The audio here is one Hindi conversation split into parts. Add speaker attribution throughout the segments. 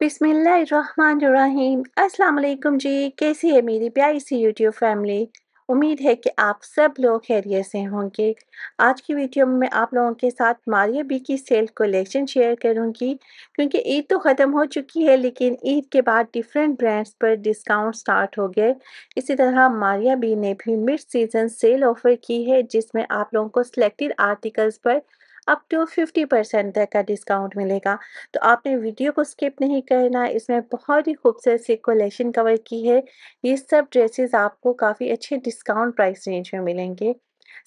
Speaker 1: बिस्मिल्लाहिर्रहमानिर्रहीम। अस्सलाम जी। कैसी है मेरी प्यारी सी यूट्यूब फैमिली उम्मीद है कि आप सब लोग खैरियत से होंगे। आज की वीडियो में मैं आप लोगों के साथ मारिया बी की सेल कलेक्शन शेयर करूँगी। क्योंकि ईद तो ख़त्म हो चुकी है, लेकिन ईद के बाद डिफरेंट ब्रांड्स पर डिस्काउंट स्टार्ट हो गए। इसी तरह मारिया बी ने भी मिड सीज़न सेल ऑफ़र की है, जिसमें आप लोगों को सिलेक्टेड आर्टिकल्स पर अप टू 50 परसेंट तक का डिस्काउंट मिलेगा। तो आपने वीडियो को स्किप नहीं करना, इसमें बहुत ही खूबसूरत सी कलेक्शन कवर की है। ये सब ड्रेसेस आपको काफ़ी अच्छे डिस्काउंट प्राइस रेंज में मिलेंगे।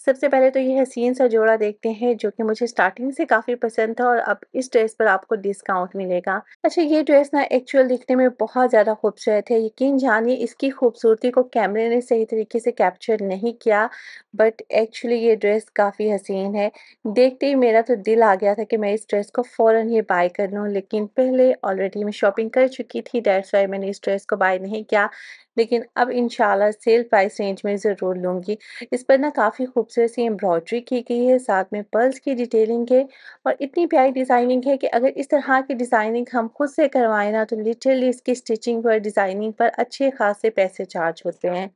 Speaker 1: सबसे पहले तो ये हसीन सा जोड़ा देखते हैं, जो कि मुझे स्टार्टिंग से काफ़ी पसंद था और अब इस ड्रेस पर आपको डिस्काउंट मिलेगा। अच्छा ये ड्रेस ना एक्चुअल दिखने में बहुत ज़्यादा खूबसूरत है। यकीन जानिए, इसकी खूबसूरती को कैमरे ने सही तरीके से कैप्चर नहीं किया बट एक्चुअली ये ड्रेस काफ़ी हसीन है। देखते ही मेरा तो दिल आ गया था कि मैं इस ड्रेस को फ़ौरन ही बाय कर लूँ, लेकिन पहले ऑलरेडी मैं शॉपिंग कर चुकी थी डेट्स वाई मैंने इस ड्रेस को बाय नहीं किया। लेकिन अब इंशाल्लाह सेल प्राइस रेंज में ज़रूर लूँगी। इस पर ना काफ़ी खूबसूरत सी एम्ब्रॉयड्री की गई है, साथ में पर्ल्स की डिटेलिंग है और इतनी प्यारी डिज़ाइनिंग है कि अगर इस तरह की डिज़ाइनिंग हम खुद से करवाएँ ना तो लिटरली इसकी स्टिचिंग पर डिज़ाइनिंग पर अच्छे खासे पैसे चार्ज होते हैं।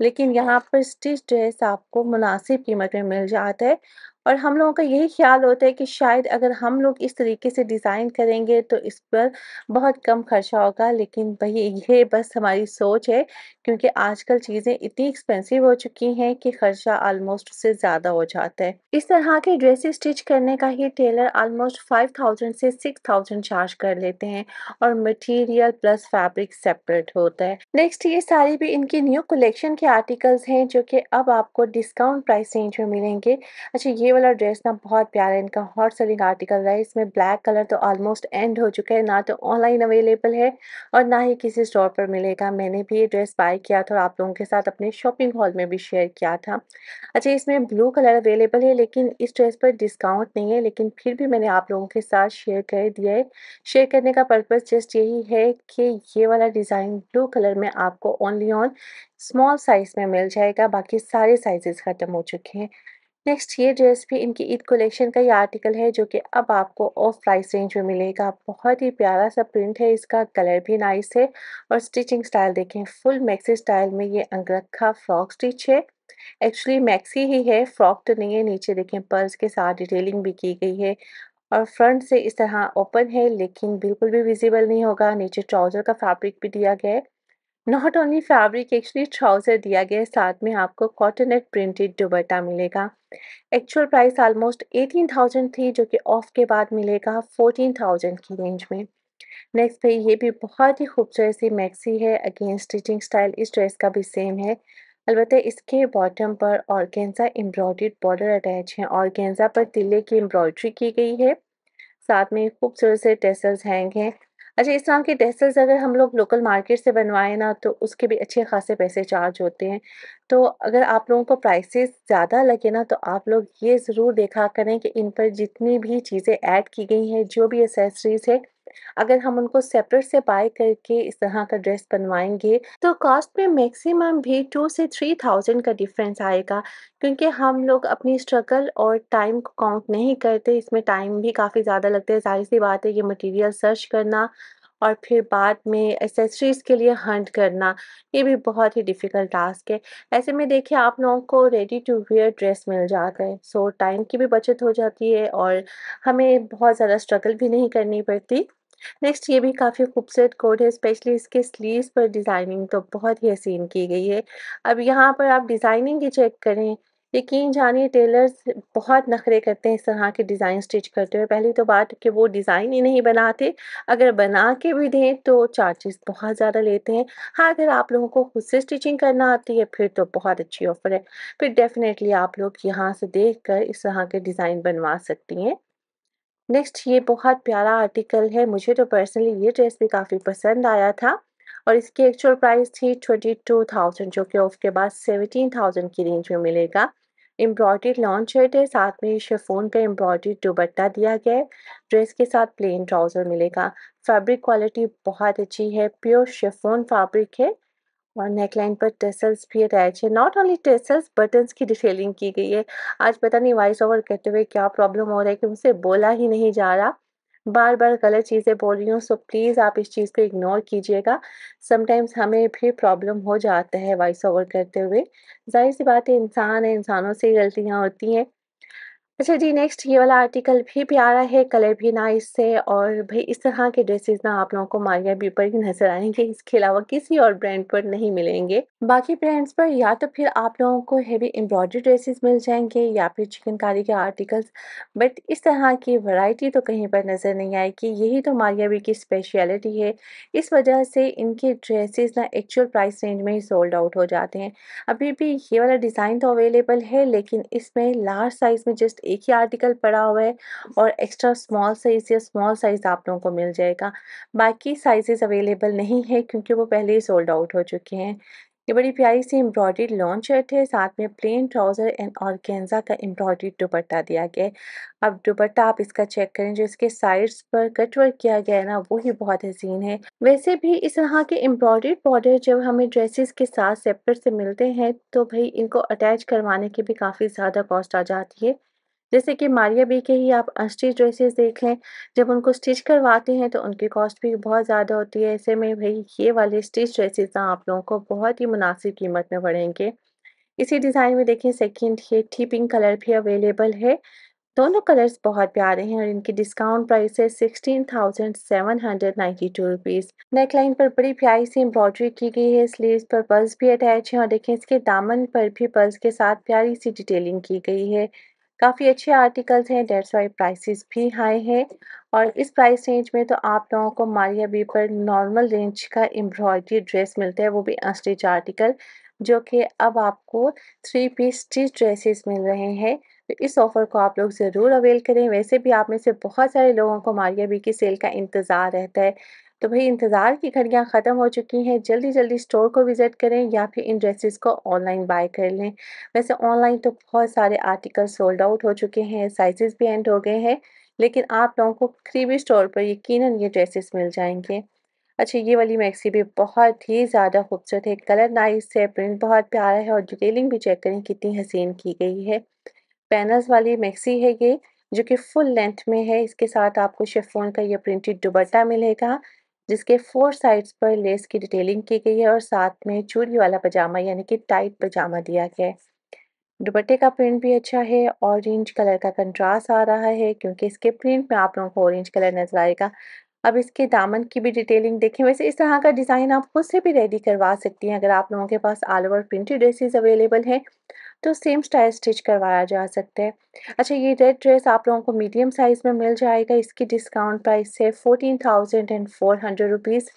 Speaker 1: लेकिन यहाँ पर स्टिच ड्रेस आपको मुनासिब कीमत में मिल जाता है और हम लोगों का यही ख्याल होता है कि शायद अगर हम लोग इस तरीके से डिज़ाइन करेंगे तो इस पर बहुत कम खर्चा होगा। लेकिन भाई, ये बस हमारी सोच है क्योंकि आजकल चीज़ें इतनी एक्सपेंसिव हो चुकी हैं कि खर्चा आलमोस्ट उससे ज़्यादा हो जाता है। इस तरह के ड्रेसेस स्टिच करने का ही टेलर आलमोस्ट फाइव थाउज़ेंड से सिक्स थाउज़ेंड चार्ज कर लेते हैं और मटीरियल प्लस फैब्रिक सेपरेट होता है। नेक्स्ट ये सारी भी इनकी न्यू कलेक्शन के आर्टिकल्स हैं जो कि अब आपको डिस्काउंट प्राइस रेंज में मिलेंगे। अच्छा ये वाला ड्रेस ना बहुत प्यारा है, इनका हॉट सेलिंग आर्टिकल है, इसमें ब्लैक कलर तो ऑलमोस्ट एंड हो चुका है, ना तो ऑनलाइन अवेलेबल है और ना ही किसी स्टोर पर मिलेगा। मैंने भी ये ड्रेस बाय किया था और आप लोगों के साथ अपने शॉपिंग हॉल में भी शेयर किया था। अच्छा इसमें ब्लू कलर अवेलेबल है, लेकिन इस ड्रेस पर डिस्काउंट नहीं है, लेकिन फिर भी मैंने आप लोगों के साथ शेयर कर दिया है। शेयर करने का पर्पज़ जस्ट यही है कि ये वाला डिज़ाइन ब्लू कलर में आपको ओनली ऑन स्मॉल साइज़ में मिल जाएगा, बाकी सारे साइजेस ख़त्म हो चुके हैं। नेक्स्ट ये ड्रेस भी इनकी ईद कलेक्शन का ही आर्टिकल है, जो कि अब आपको ऑफ़ प्राइस रेंज में मिलेगा। बहुत ही प्यारा सा प्रिंट है, इसका कलर भी नाइस है और स्टिचिंग स्टाइल देखें फुल मैक्सी स्टाइल में ये अंगरखा फ्रॉक स्टिच है। एक्चुअली मैक्सी ही है फ्रॉक तो नहीं है, नीचे देखें पर्स के साथ डिटेलिंग भी की गई है और फ्रंट से इस तरह ओपन है, लेकिन बिल्कुल भी विजिबल नहीं होगा। नीचे ट्राउज़र का फैब्रिक भी दिया गया है। Not only fabric actually trouser दिया गया है, साथ में आपको कॉटनेट प्रिंटेड दुपट्टा मिलेगा। Actual price almost eighteen thousand थी, जो कि ऑफ़ के बाद मिलेगा फोर्टीन थाउज़ेंड की रेंज में। नेक्स्ट भाई ये भी बहुत ही खूबसूरत सी मैक्सी है अगेन स्टिचिंग स्टाइल इस ड्रेस का भी सेम है। अलबत्त इसके बॉटम पर ऑर्गेन्जा एम्ब्रॉयड बॉर्डर अटैच है। ऑर्गेन्जा पर तिल्ले की एम्ब्रॉयड्री की गई है। साथ में खूबसूरत से टेसल्स हैंग हैं। अच्छा इस तरह के टेसल्स अगर हम लोग लोकल मार्केट से बनवाएँ ना तो उसके भी अच्छे खासे पैसे चार्ज होते हैं। तो अगर आप लोगों को प्राइसेस ज़्यादा लगे ना तो आप लोग ये ज़रूर देखा करें कि इन पर जितनी भी चीज़ें ऐड की गई हैं, जो भी एसेसरीज है अगर हम उनको सेपरेट से बाय करके इस तरह का ड्रेस बनवाएँगे तो कॉस्ट में मैक्सिमम भी टू से थ्री थाउज़ेंड का डिफरेंस आएगा। क्योंकि हम लोग अपनी स्ट्रगल और टाइम को काउंट नहीं करते, इसमें टाइम भी काफ़ी ज़्यादा लगता है। ज़ाहिर सी बात है, ये मटेरियल सर्च करना और फिर बाद में एसेसरीज़ के लिए हंट करना, ये भी बहुत ही डिफ़िकल्ट टास्क है। ऐसे में देखिए, आप लोगों को रेडी टू वेयर ड्रेस मिल जाता है। सो टाइम की भी बचत हो जाती है और हमें बहुत ज़्यादा स्ट्रगल भी नहीं करनी पड़ती। नेक्स्ट ये भी काफ़ी खूबसूरत कोट है स्पेशली इसके स्लीव्स पर डिज़ाइनिंग तो बहुत ही हसीन की गई है। अब यहाँ पर आप डिज़ाइनिंग ही चेक करें यकीन जानिए, टेलर्स बहुत नखरे करते हैं इस तरह के डिज़ाइन स्टिच करते हुए। पहली तो बात कि वो डिज़ाइन ही नहीं बनाते। अगर बना के भी दें तो चार्जेस बहुत ज़्यादा लेते हैं। हाँ अगर आप लोगों को खुद से स्टिचिंग करना आती है, फिर तो बहुत अच्छी ऑफ़र है। फिर डेफिनेटली आप लोग यहाँ से देख कर इस तरह के डिज़ाइन बनवा सकती हैं। नेक्स्ट, ये बहुत प्यारा आर्टिकल है। मुझे तो पर्सनली ये ड्रेस भी काफ़ी पसंद आया था और इसकी एक्चुअल प्राइस थी ट्वेंटी टू थाउज़ेंड, जो कि ऑफ़ के बाद सेवनटीन थाउज़ेंड की रेंज में मिलेगा। एम्ब्रॉयड लॉन्च शर्ट है, साथ में शेफोन पे एम्ब्रॉयड दुबट्टा दिया गया है। ड्रेस के साथ प्लेन ट्राउज़र मिलेगा। फैब्रिक क्वालिटी बहुत अच्छी है प्योर शेफोन फैब्रिक है। और नेकलाइन पर टेसल्स भी अटैच है। नॉट ओनली टेसल्स बटन्स की डिटेलिंग की गई है। आज पता नहीं वॉइस ओवर करते हुए क्या प्रॉब्लम हो रहा है कि मुझसे बोला ही नहीं जा रहा। बार-बार गलत चीज़ें बोल रही हूँ सो प्लीज़ आप इस चीज़ को इग्नोर कीजिएगा। समटाइम्स हमें भी प्रॉब्लम हो जाता है वॉइस ओवर करते हुए। ज़ाहिर-सी बात है इंसान है, इंसानों से गलतियाँ होती हैं। अच्छा जी, नेक्स्ट ये वाला आर्टिकल भी प्यारा है, कलर भी नाइस है और भई इस तरह के ड्रेसेस ना आप लोगों को मारिया बी पर ही नज़र आएँगे, इसके अलावा किसी और ब्रांड पर नहीं मिलेंगे। बाकी ब्रांड्स पर या तो फिर आप लोगों को हेवी एम्ब्रॉयडरी ड्रेसेस मिल जाएँगे या फिर चिकनकारी के आर्टिकल्स, बट इस तरह की वैरायटी तो कहीं पर नज़र नहीं आएगी, यही तो मारिया बी की स्पेशलिटी है। इस वजह से इनके ड्रेसेस ना एक्चुअल प्राइस रेंज में ही सोल्ड आउट हो जाते हैं। अभी भी ये वाला डिज़ाइन तो अवेलेबल है लेकिन इसमें लार्ज साइज़ में जस्ट एक ही आर्टिकल पड़ा हुआ है और एक्स्ट्रा स्मॉल साइज़ या स्मॉल साइज़ आप लोगों को मिल जाएगा। बाकी साइज़ेज़ अवेलेबल नहीं है क्योंकि वो पहले ही सोल्ड आउट हो चुके हैं। ये बड़ी प्यारी सी एम्ब्रॉयडर्ड लॉन शर्ट है, साथ में प्लेन ट्राउज़र एंड और ऑर्गेन्जा का एम्ब्रॉयडर्ड दुपट्टा दिया गया है। अब दुपट्टा आप इसका चेक करें जो इसके साइड्स पर कट वर्क किया गया है ना वो ही बहुत हसीन है। वैसे भी इस तरह के एम्ब्रॉयडर्ड बॉर्डर जब हमें ड्रेसेस के साथ सेपरेट से मिलते हैं तो भाई इनको अटैच करवाने की भी काफ़ी ज़्यादा कॉस्ट आ जाती है। जैसे कि मारिया बी के ही आप अनस्टिच ड्रेसेस देख लें, जब उनको स्टिच करवाते हैं तो उनकी कॉस्ट भी बहुत ज़्यादा होती है। ऐसे में भाई ये वाले स्टिच ड्रेसेस ना आप लोगों को बहुत ही मुनासिब कीमत में पड़ेंगे। इसी डिज़ाइन में देखिए सेकेंड ये टी पिंक कलर भी अवेलेबल है। दोनों कलर्स बहुत प्यारे हैं और इनकी डिस्काउंट प्राइस है 16,792 रुपीस। नेकलाइन पर बड़ी प्यारी सी एम्ब्रॉयडरी की गई है, स्लीव्स पर पर्ल्स भी अटैच हैं और देखें इसके दामन पर भी पर्ल्स के साथ प्यारी सी डिटेलिंग की गई है। काफ़ी अच्छे आर्टिकल्स हैं डेट्स वाई प्राइसेस भी हाई हैं। और इस प्राइस रेंज में तो आप लोगों को मारिया बी पर नॉर्मल रेंज का एम्ब्रॉयडरी ड्रेस मिलता है, वो भी अनस्टिच आर्टिकल जो कि अब आपको थ्री पीस स्टिच ड्रेसेस मिल रहे हैं। तो इस ऑफ़र को आप लोग ज़रूर अवेल करें। वैसे भी आप में से बहुत सारे लोगों को मारिया बी की सेल का इंतज़ार रहता है। तो भाई इंतज़ार की घड़ियाँ ख़त्म हो चुकी हैं जल्दी जल्दी स्टोर को विज़िट करें या फिर इन ड्रेसेस को ऑनलाइन बाय कर लें। वैसे ऑनलाइन तो बहुत सारे आर्टिकल सोल्ड आउट हो चुके हैं साइजेस भी एंड हो गए हैं, लेकिन आप लोगों को करीबी स्टोर पर यकीनन ये ड्रेसेस मिल जाएँगे। अच्छा ये वाली मैक्सी भी बहुत ही ज़्यादा खूबसूरत है, कलर नाइस है, प्रिंट बहुत प्यारा है और डिटेलिंग भी चेक करें कितनी हसीन की गई है। पैनल्स वाली मैक्सी है ये, जो कि फुल लेंथ में है, इसके साथ आपको शेफोन का ये प्रिंटेड दुपट्टा मिलेगा। जिसके फोर साइड्स पर लेस की डिटेलिंग की गई है और साथ में चूड़ी वाला पजामा, यानी कि टाइट पजामा दिया गया है। दुपट्टे का प्रिंट भी अच्छा है ऑरेंज कलर का कंट्रास्ट आ रहा है, क्योंकि इसके प्रिंट में आप लोगों को ऑरेंज कलर नज़र आएगा। अब इसके दामन की भी डिटेलिंग देखें, वैसे इस तरह का डिज़ाइन आप खुद से भी रेडी करवा सकती हैं, अगर आप लोगों के पास all over printed dresses available हैं। तो सेम स्टाइल स्टिच करवाया जा सकता है। अच्छा ये रेड ड्रेस आप लोगों को मीडियम साइज़ में मिल जाएगा। इसकी डिस्काउंट प्राइस है fourteen thousand and four hundred rupees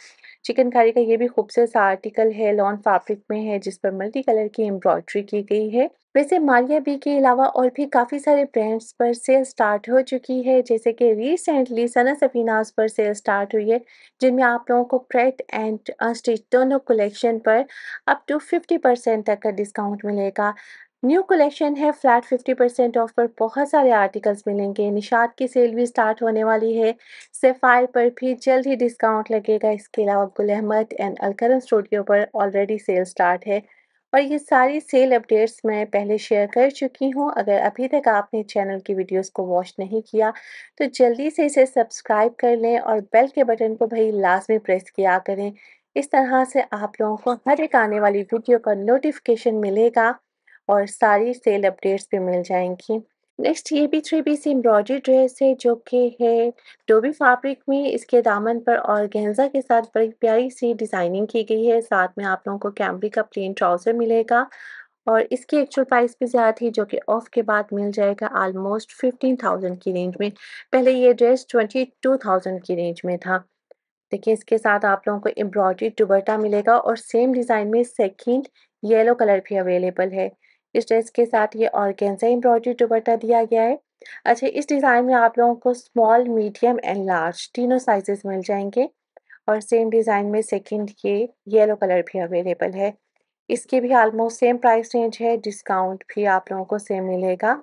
Speaker 1: chikankari का ये भी खूबसूरत सा आर्टिकल है लॉन फैब्रिक में है, जिस पर मल्टी कलर की एम्ब्रॉयडरी की गई है। वैसे मारिया बी के अलावा और भी काफ़ी सारे ब्रांड्स पर सेल स्टार्ट हो चुकी है, जैसे कि रिसेंटली सना सफीनाज पर सेल स्टार्ट हुई है, जिनमें आप लोगों को प्रेट एंड अनस्टिच दोनों कलेक्शन पर अप टू 50 परसेंट तक का डिस्काउंट मिलेगा। न्यू कलेक्शन है फ्लैट 50 परसेंट ऑफ़ पर बहुत सारे आर्टिकल्स मिलेंगे। निशात की सेल भी स्टार्ट होने वाली है। सेफायर पर भी जल्द ही डिस्काउंट लगेगा। इसके अलावा गुल अहमद एंड अलकरम स्टूडियो पर ऑलरेडी सेल स्टार्ट है। और ये सारी सेल अपडेट्स मैं पहले शेयर कर चुकी हूँ। अगर अभी तक आपने चैनल की वीडियोस को वॉच नहीं किया तो जल्दी से इसे सब्सक्राइब कर लें और बेल के बटन को भाई लाजमी प्रेस किया करें। इस तरह से आप लोगों को हर एक आने वाली वीडियो का नोटिफिकेशन मिलेगा। और सारी सेल अपडेट्स भी मिल जाएँगी। नेक्स्ट ये भी थ्री पीस एम्ब्रॉयडरी ड्रेस है, जो कि है डोबी फैब्रिक में। इसके दामन पर और गेंजा के साथ बड़ी प्यारी सी डिज़ाइनिंग की गई है। साथ में आप लोगों को कैमरी का प्लेन ट्राउज़र मिलेगा। और इसकी एक्चुअल प्राइस भी ज़्यादा थी, जो कि ऑफ़ के बाद मिल जाएगा आलमोस्ट फिफ्टीन थाउज़ेंड की रेंज में। पहले ये ड्रेस ट्वेंटी टू थाउज़ेंड की रेंज में था। देखिए, इसके साथ आप लोगों को एम्ब्रॉयडरी दुबट्टा मिलेगा और सेम डिज़ाइन में सेकेंड येलो कलर भी अवेलेबल है। इस ड्रेस के साथ ये ऑर्गेन्जा एम्ब्रॉयडरी दुपट्टा दिया गया है। अच्छा इस डिज़ाइन में आप लोगों को स्मॉल मीडियम एंड लार्ज तीनों साइजेस मिल जाएँगे। और सेम डिज़ाइन में सेकंड ये येलो कलर भी अवेलेबल है। इसकी भी ऑलमोस्ट सेम प्राइस रेंज है डिस्काउंट भी आप लोगों को सेम मिलेगा।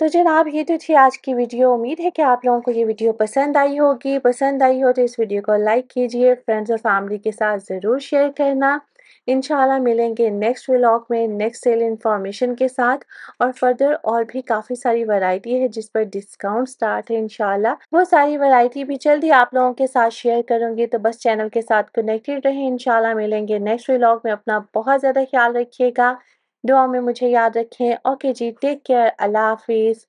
Speaker 1: तो जनाब, ये तो थी आज की वीडियो उम्मीद है कि आप लोगों को ये वीडियो पसंद आई होगी। पसंद आई हो तो इस वीडियो को लाइक कीजिए। फ्रेंड्स और फैमिली के साथ ज़रूर शेयर करना। इंशाल्लाह मिलेंगे नेक्स्ट व्लॉग में नेक्स्ट सेल इन्फॉर्मेशन के साथ। और फर्दर और भी काफ़ी सारी वैरायटी है जिस पर डिस्काउंट स्टार्ट है इंशाल्लाह। वो सारी वैरायटी भी जल्दी आप लोगों के साथ शेयर करूँगी। तो बस चैनल के साथ कनेक्टेड रहें। इंशाल्लाह मिलेंगे नेक्स्ट व्लॉग में। अपना बहुत ज़्यादा ख्याल रखिएगा। दुआ में मुझे याद रखें। ओके जी टेक केयर अल्लाह हाफिज़।